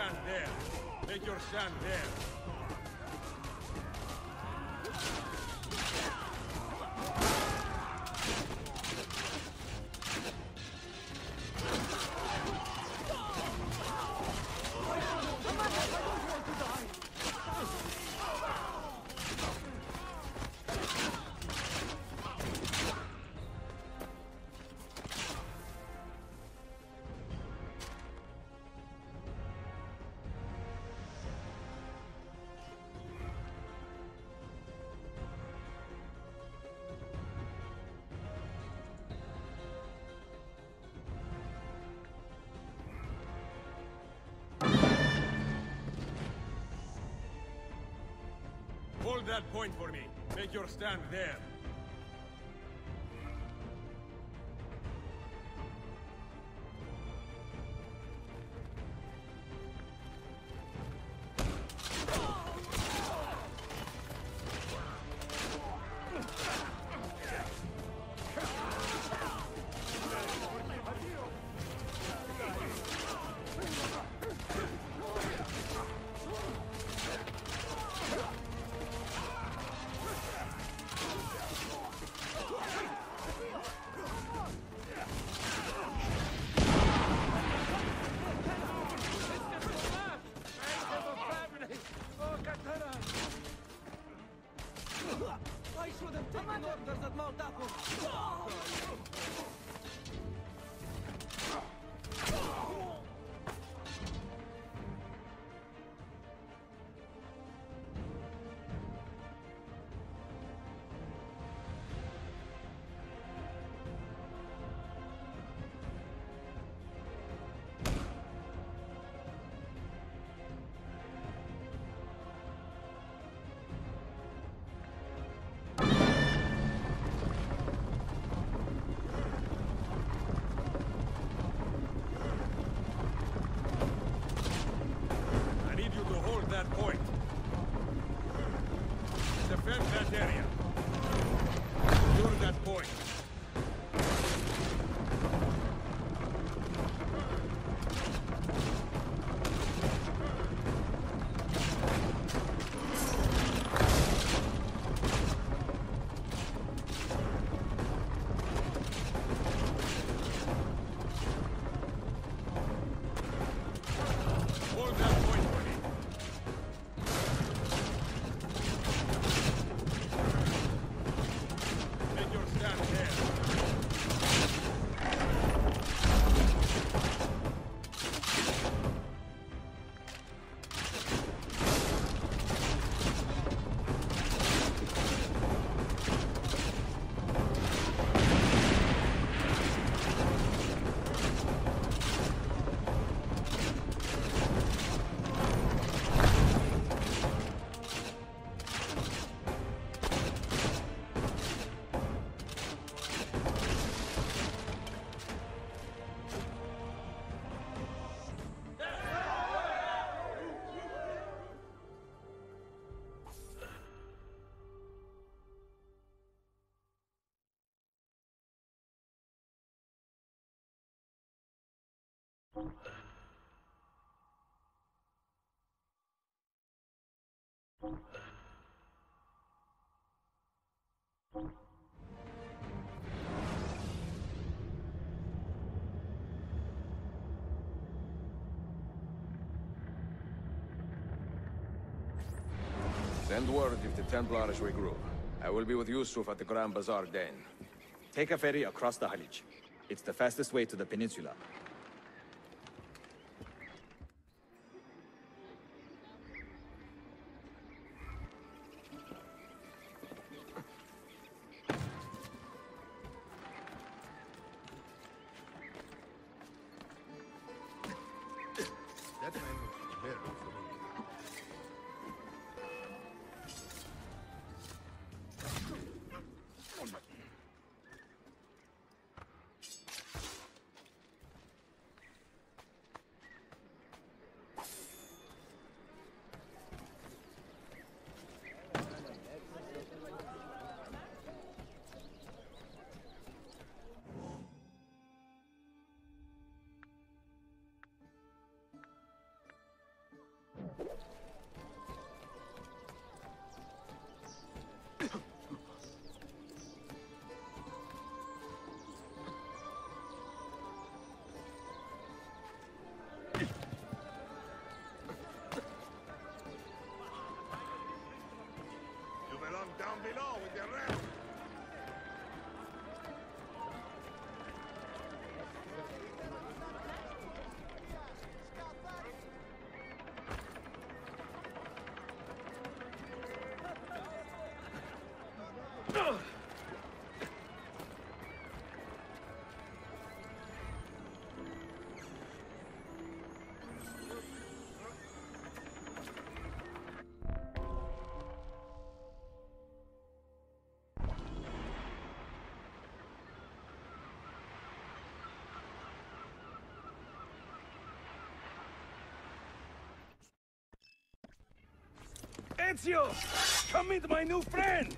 stand there. Make your stand there. Point for me. Make your stand there. Point. Defend that Send word if the Templars regroup. I will be with Yusuf at the Grand Bazaar then. Take a ferry across the Halij. It's the fastest way to the peninsula. Come meet my new friends!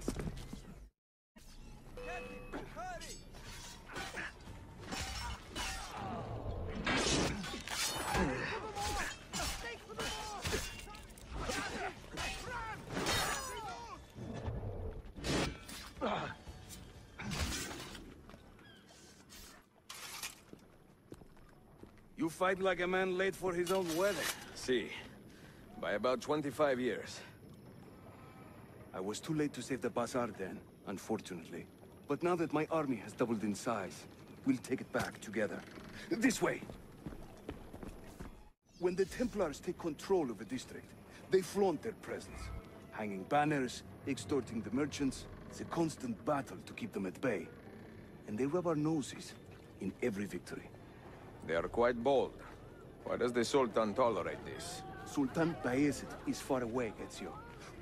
You fight like a man late for his own wedding. See, by about 25 years. I was too late to save the bazaar then, unfortunately. But now that my army has doubled in size, we'll take it back together. This way! When the Templars take control of a district, they flaunt their presence. Hanging banners, extorting the merchants. It's a constant battle to keep them at bay. And they rub our noses in every victory. They are quite bold. Why does the Sultan tolerate this? Sultan Bayezid is far away, Ezio.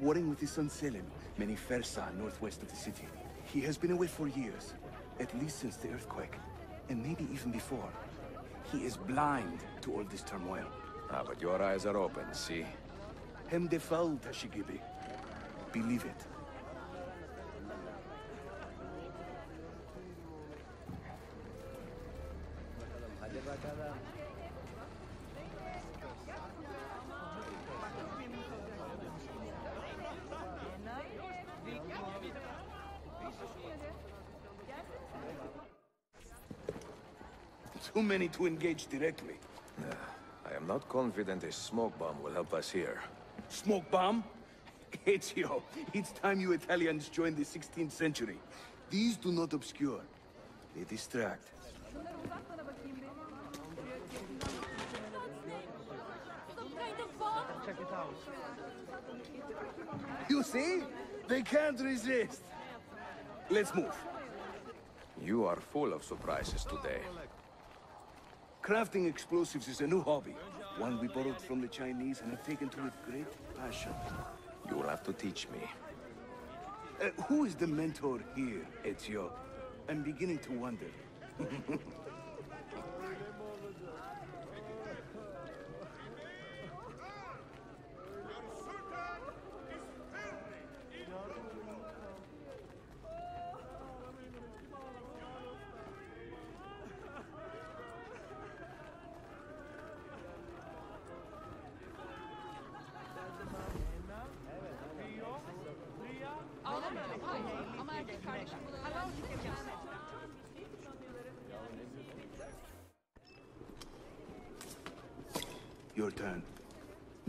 Warring with his son Selim, many Fersa northwest of the city. He has been away for years, at least since the earthquake, and maybe even before. He is blind to all this turmoil. Ah, but your eyes are open, see? Hem defal, Tashigibi. Believe it. Too many to engage directly. I am not confident a smoke bomb will help us here. Smoke bomb? Ezio, it's time you Italians joined the 16th century. These do not obscure. They distract. Some kind of bomb? You see? They can't resist. Let's move. You are full of surprises today. Crafting explosives is a new hobby. One we borrowed from the Chinese and have taken to with great passion. You will have to teach me. Uh, who is the mentor here, Ezio? I'm beginning to wonder.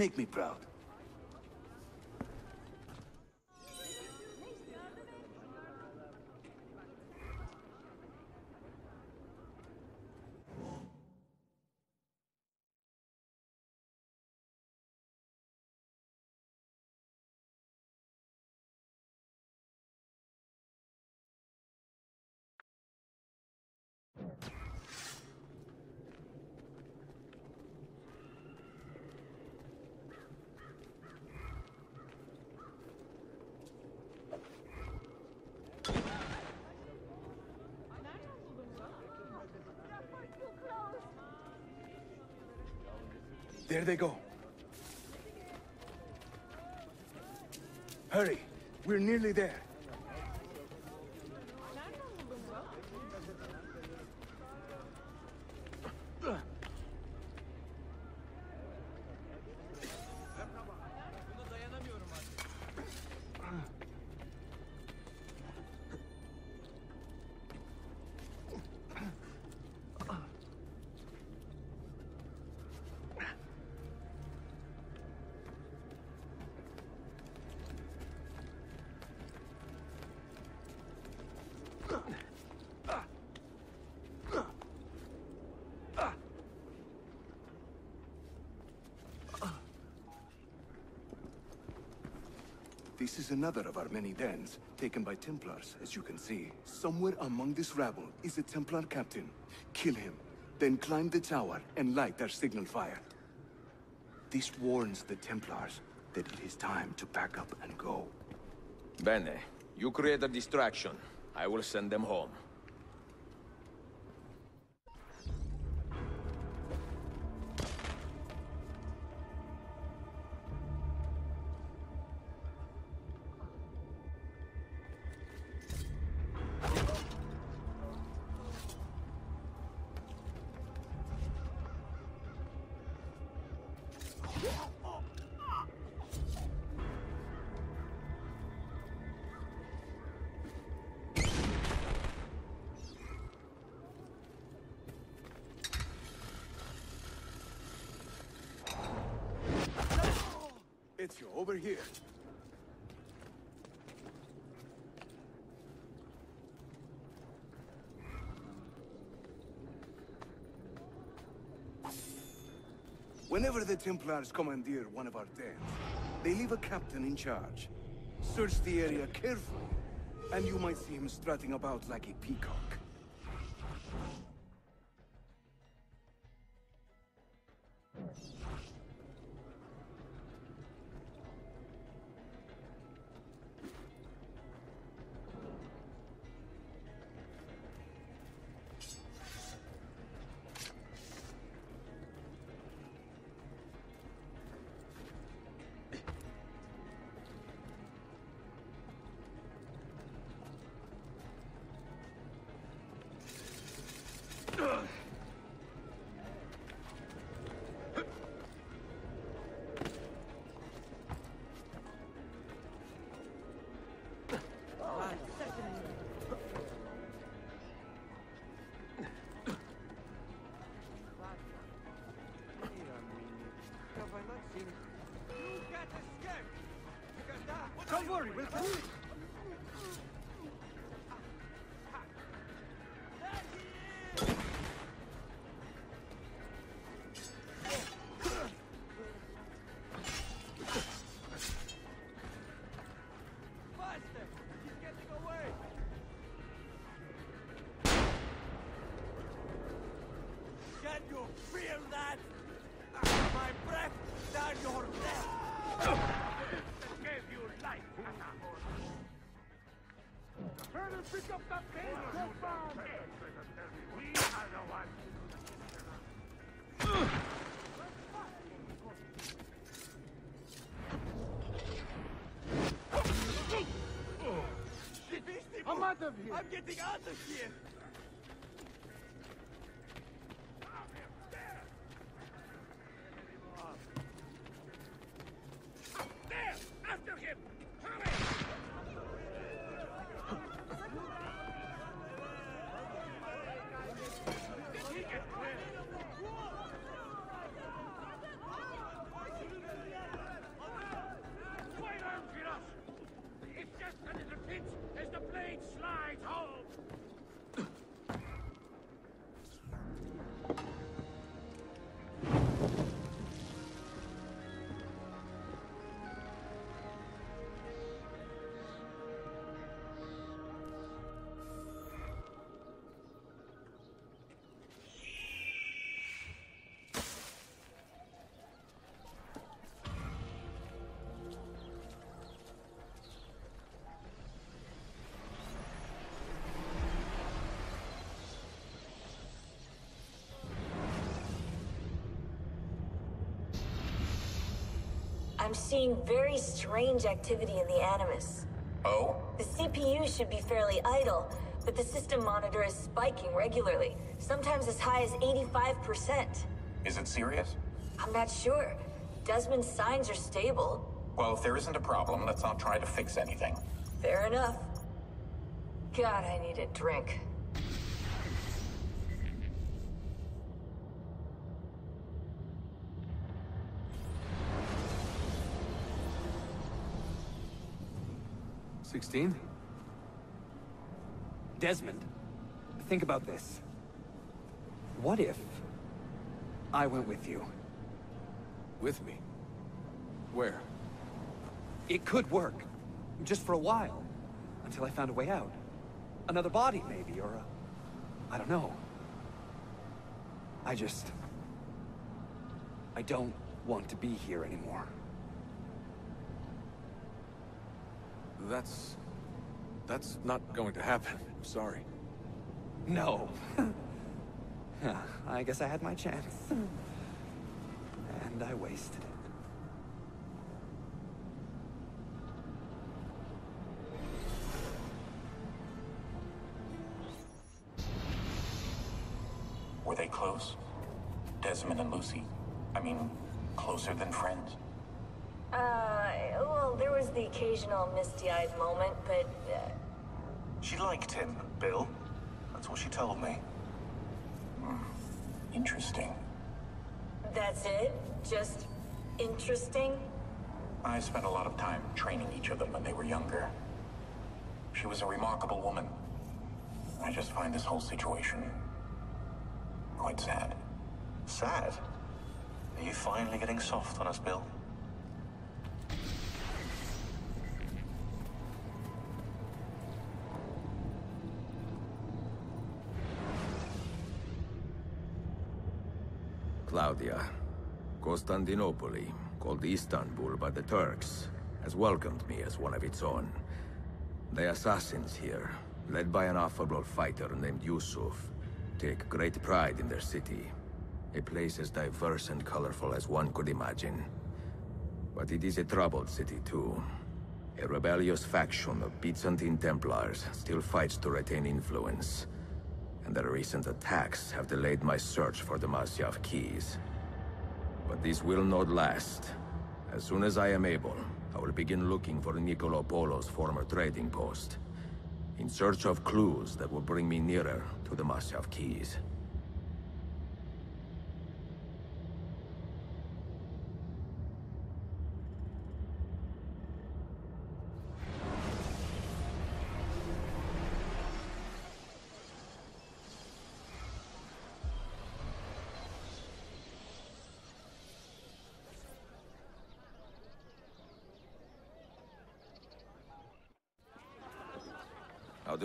Make me proud. There they go. Hurry. We're nearly there. This is another of our many dens, taken by Templars, as you can see. Somewhere among this rabble is a Templar captain. Kill him, then climb the tower and light our signal fire. This warns the Templars that it is time to pack up and go. Bene, you create a distraction. I will send them home. Over here. Whenever the Templars commandeer one of our tents, they leave a captain in charge. Search the area carefully, and you might see him strutting about like a peacock. That... We'll pick up that pace, We are the ones. I'm out of here! I'm getting out of here! I'm seeing very strange activity in the Animus. Oh? The CPU should be fairly idle, but the system monitor is spiking regularly, sometimes as high as 85%. Is it serious? I'm not sure. Desmond's signs are stable. Well, if there isn't a problem, let's not try to fix anything. Fair enough. God, I need a drink. Sixteen? Desmond, think about this. What if I went with you? With me? Where? It could work. Just for a while. Until I found a way out. Another body, maybe, or a... I don't know. I just... I don't want to be here anymore. That's... That's not going to happen. I'm sorry. No. I guess I had my chance. and I wasted it. Occasional misty-eyed moment, but... Uh, She liked him, Bill. That's what she told me. Hmm. Interesting. that's it? Just interesting? I spent a lot of time training each of them when they were younger. She was a remarkable woman. I just find this whole situation quite sad. Sad? Are you finally getting soft on us, Bill? Constantinople, called Istanbul by the Turks, has welcomed me as one of its own. The assassins here, led by an affable fighter named Yusuf, take great pride in their city. A place as diverse and colorful as one could imagine. But it is a troubled city too. A rebellious faction of Byzantine Templars still fights to retain influence. And the recent attacks have delayed my search for the Masyaf keys. But this will not last. As soon as I am able, I will begin looking for Nicolo Polo's former trading post. In search of clues that will bring me nearer to the Masyaf keys.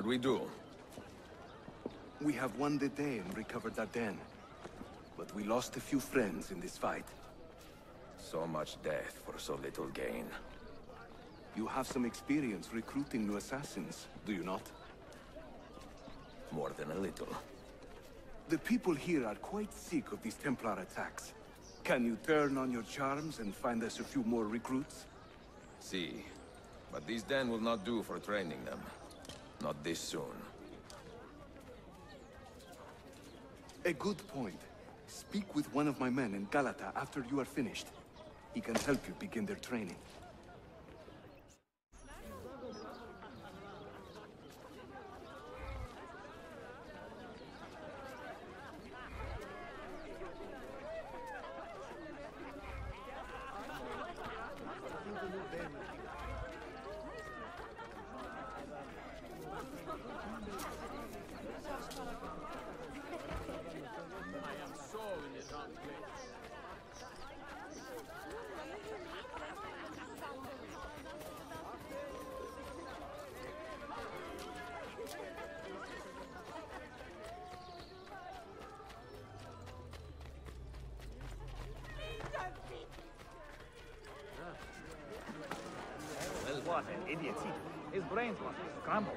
Did we do? We have won the day and recovered Aden. But we lost a few friends in this fight. So much death for so little gain. You have some experience recruiting new assassins, do you not? More than a little. The people here are quite sick of these Templar attacks. Can you turn on your charms and find us a few more recruits? See. But these den will not do for training them. Not this soon. A good point. Speak with one of my men in Galata after you are finished. He can help you begin their training. Well, what an idiot His brains must be scrambled.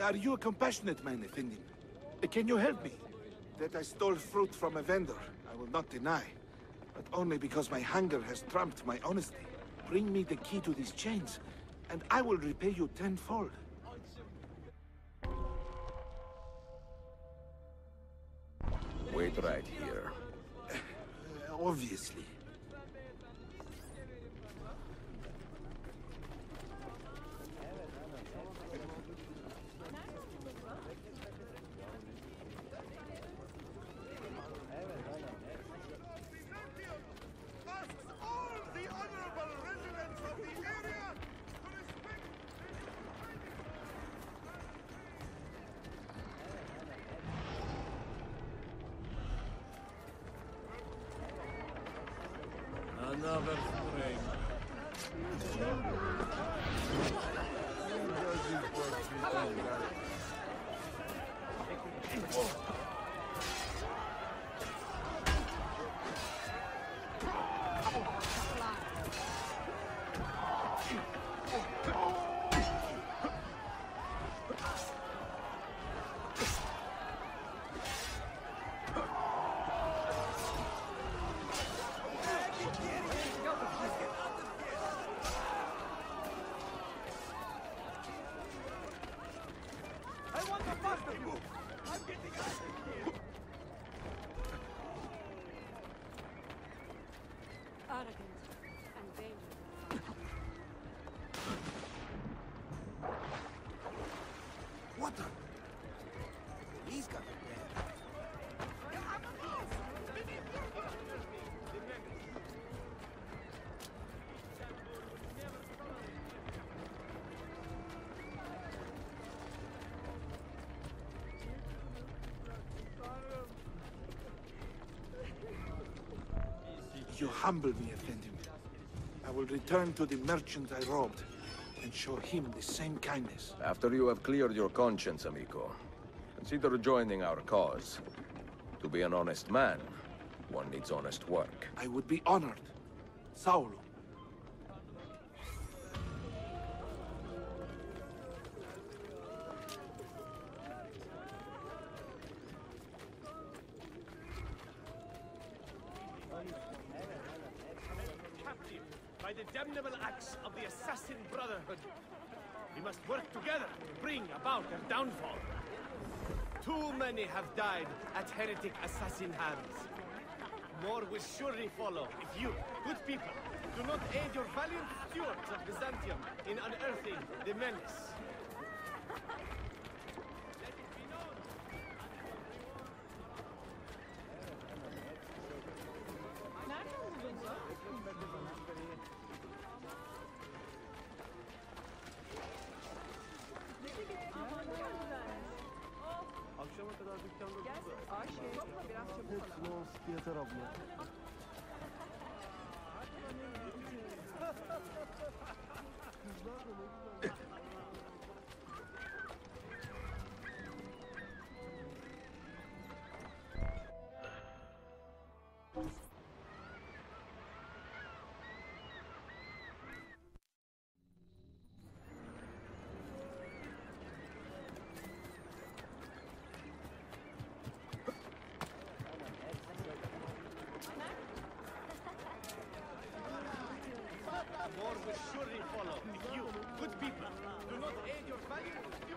Are you a compassionate man, Effendim? Can you help me? That I stole fruit from a vendor, I will not deny. But only because my hunger has trumped my honesty. Bring me the key to these chains, and I will repay you tenfold. Wait right here. Obviously. Another out of here. You humble me, Effendim. I will return to the merchant I robbed and show him the same kindness. After you have cleared your conscience, amico, consider joining our cause. To be an honest man, one needs honest work. I would be honored. Saulo. The damnable acts of the Assassin Brotherhood. We must work together to bring about their downfall. Too many have died at heretic assassin hands. More will surely follow if you, good people, do not aid your valiant stewards of Byzantium in unearthing the menace. Surely follow you, good people, do not aid your valiant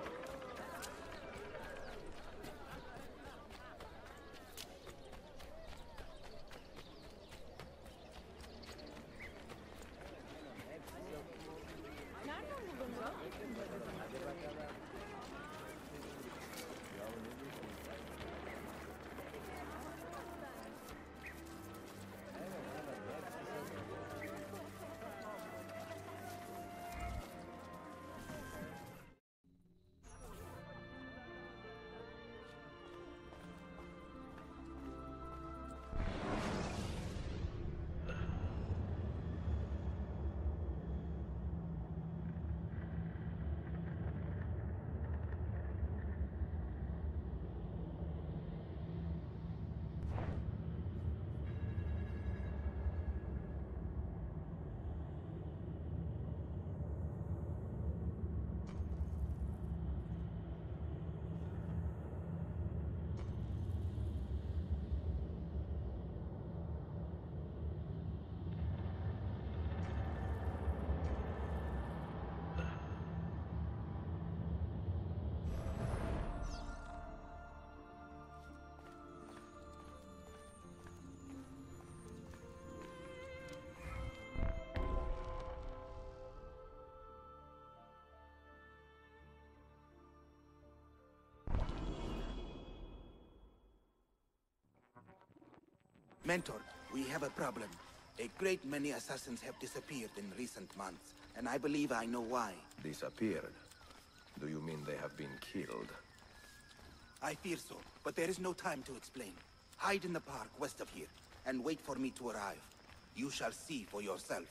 Mentor, we have a problem. A great many assassins have disappeared in recent months, and I believe I know why. Disappeared? Do you mean they have been killed? I fear so, but there is no time to explain. Hide in the park west of here, and wait for me to arrive. You shall see for yourself.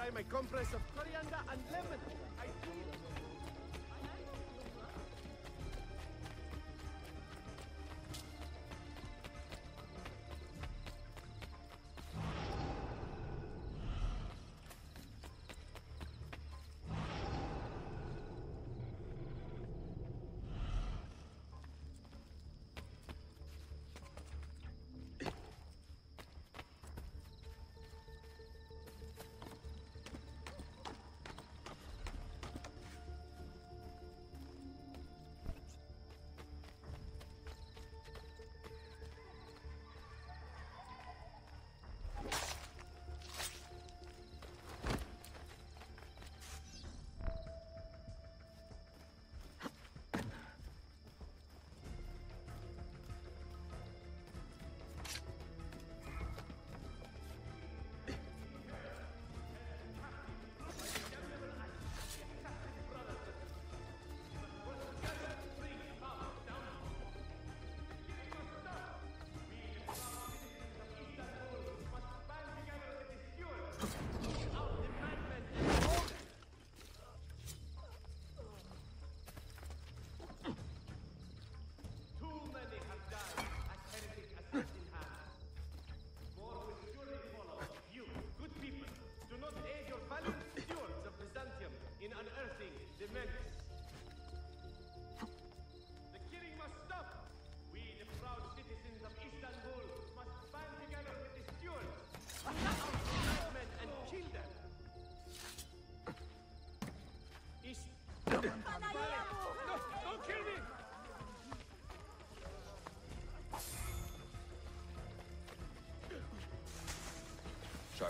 Try my compress of coriander and lemon.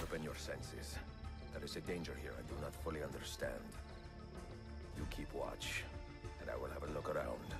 Sharpen your senses. There is a danger here I do not fully understand. You keep watch, and I will have a look around.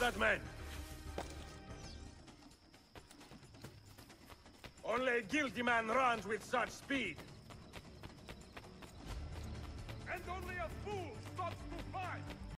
That man! Only a guilty man runs with such speed. And only a fool!